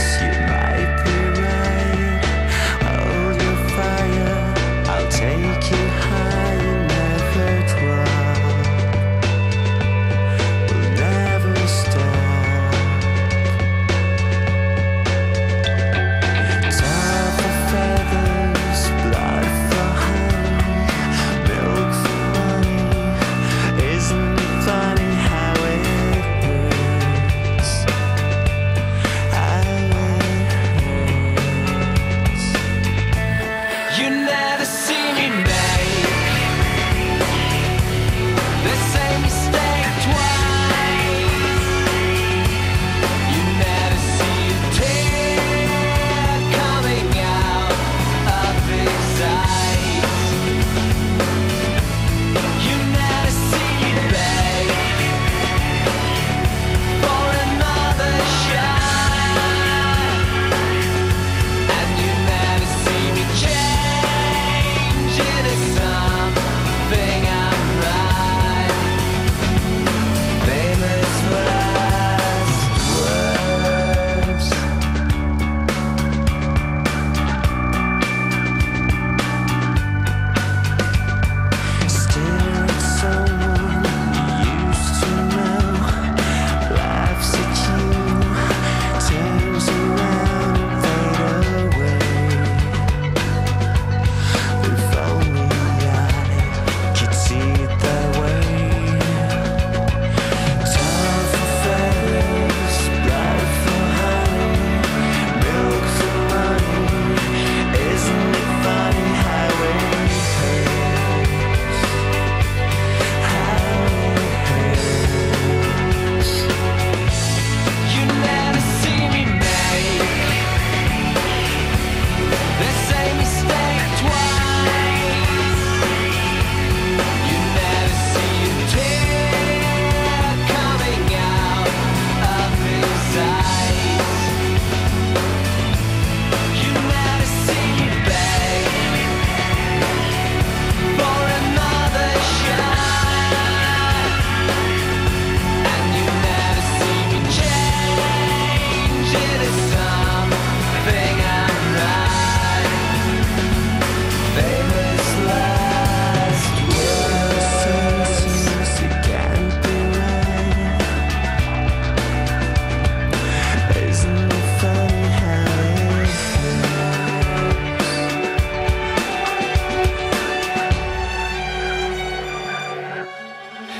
miss you.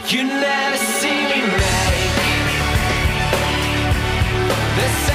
You never see me make this